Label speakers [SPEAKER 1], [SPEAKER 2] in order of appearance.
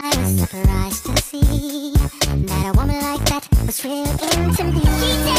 [SPEAKER 1] I was surprised to see that a woman like that was real into me.